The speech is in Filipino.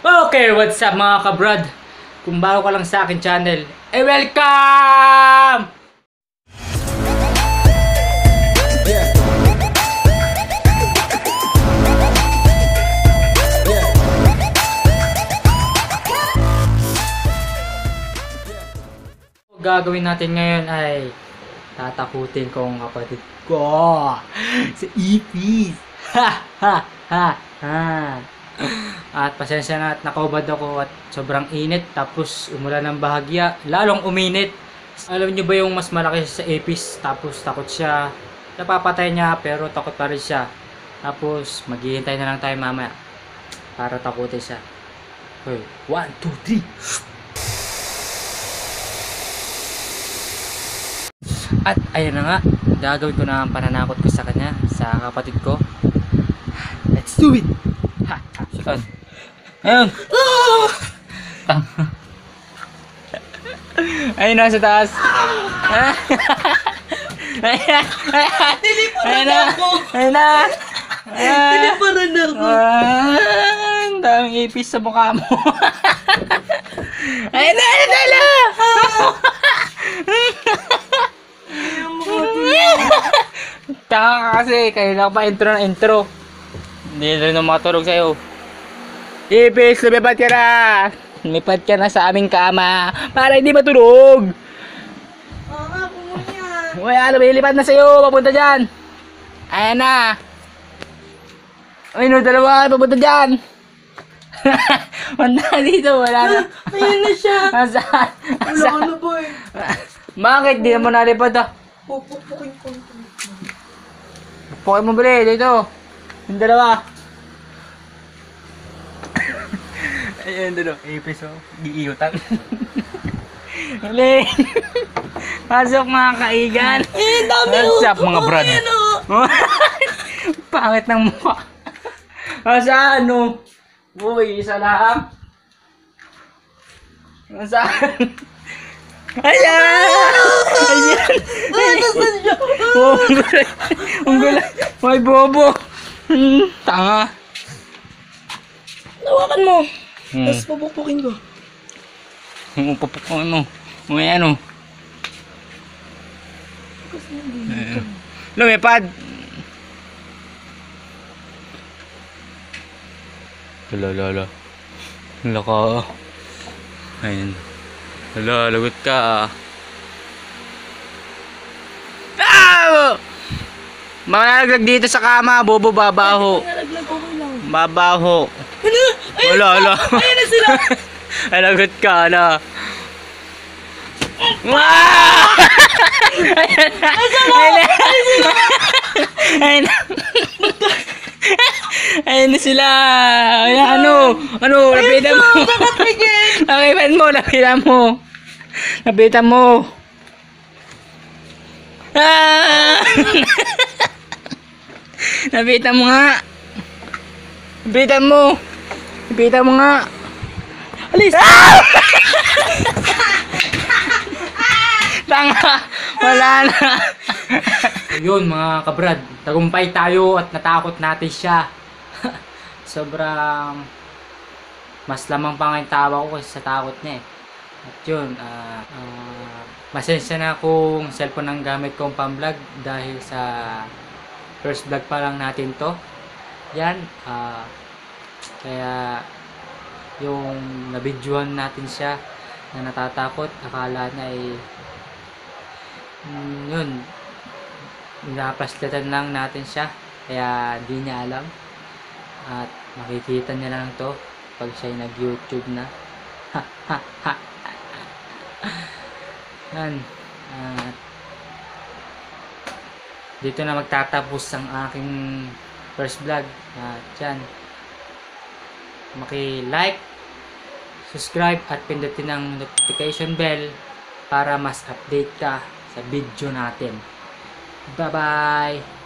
Okay, what's up mga kabrad? Kung bago ka lang sa akin channel, eh welcome! Gagawin natin ngayon ay tatakutin ko ang kapatid ko sa ipis. Ha ha ha ha. At pasensya na at nakaubad ako at sobrang init tapos umulan ng bahagya, lalong uminit. Alam niyo ba yung mas malaki sa ipis tapos takot siya. Napapatay niya pero takot pa rin siya. Tapos maghihintay na lang tayo mamaya para takutin siya. Okay, one, two, three. At ayun na nga, gagawin ko na ang pananakot ko sa kanya, sa kapatid ko. Let's do it! Saan? Ayun! Tama. Ayun na sa taas. Ayan! Ayun na! Ayun na! Ayan! Para na ako. Ah, Ang daming ipis sa mukha mo. Ayun na! Ayun na! Ayun na! Taka ka kasi, kanina pa intro na intro. Hindi rin na makatulog sa'yo. Ipis, lumipat ka na! Lumipat ka na sa aming kama para hindi matulog! Ah, pumunyan. Wala, lumilipat na sa'yo, papunta dyan! Ayan na! Ayun, dalawa, papunta dyan! Wala dito, wala na. Ayun na siya. Nasaan? Wala na eh. Bakit? Di na mo nalipad ah. Pupupukin ko. Poke mo bili dito. Yung dalawa. Ayun dalawa. Ipis oh. Giiyutan. Huli. Pasok mga kaigan. Eh, dami What's up mga brad? Ayan o. Pangit ng mukha. Nasaan no? Uy, isa lang. Nasaan? Ayan! Ayan! Oh, ang gulay. Ang gulay. May bobo. Hmm, tanga. Nawakan mo. Hmm. Tapos pupupukin ko. Ang papukuan mo. May ano. Eh, Lumipad. Lala, lala. Lala ka. Ayun. Lala, lagot ka. Ah! Manalaglag dito sa kama, bobo babaho. Nalaglag. Babaho. Ayun Wala, wala. Ayun na sila. Ay, lagot ka na. Wow! Ayan na! Ayan na! Ayan na! Sila! Ayan, ano? Ano? Lapitan mo! Lapitan mo! Lapitan mo! Lapitan mo! Ah! Lapitan mo nga! Lapitan mo! Lapitan mo nga! Alis. Tanga! Wala na! Yun mga kabrad, tagumpay tayo at natakot natin siya. Sobrang mas lamang pa nga yung tawa ko kasi sa takot niya eh. At yun, ah ah, masensya na kung cellphone ang gamit kong pang-vlog dahil sa first vlog pa lang natin to. Yan, ah kaya yung nabidyohan natin siya na natatakot, akala na ay mm, yun, napaslatan lang natin siya. Kaya di niya alam. At makikita niya lang to pag siya nag youtube na. Yan. At dito na magtatapos ang aking first vlog. At yan maki-like subscribe at pindutin ang notification bell para mas update ka sa video natin. Bye-bye!